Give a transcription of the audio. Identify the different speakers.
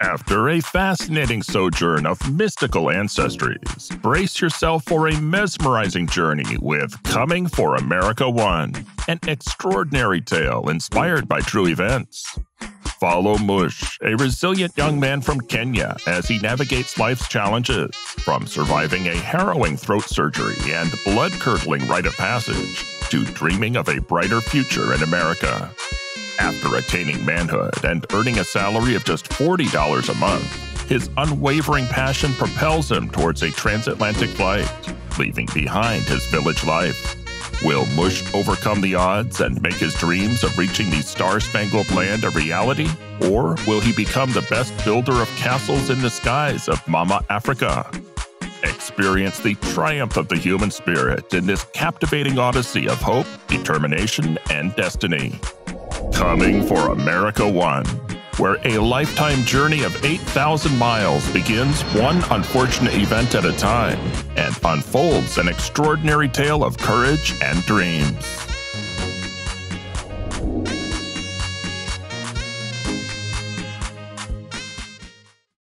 Speaker 1: After a fascinating sojourn of mystical ancestries, brace yourself for a mesmerizing journey with Coming for America 1, an extraordinary tale inspired by true events. Follow Mush, a resilient young man from Kenya, as he navigates life's challenges, from surviving a harrowing throat surgery and blood curdling rite of passage to dreaming of a brighter future in America. After attaining manhood and earning a salary of just $40 a month, his unwavering passion propels him towards a transatlantic flight, leaving behind his village life. Will Mush overcome the odds and make his dreams of reaching the star spangled land a reality? Or will he become the best builder of castles in the skies of Mama Africa? Experience the triumph of the human spirit in this captivating odyssey of hope, determination, and destiny. Coming for America One, where a lifetime journey of 8,000 miles begins one unfortunate event at a time and unfolds an extraordinary tale of courage and dreams.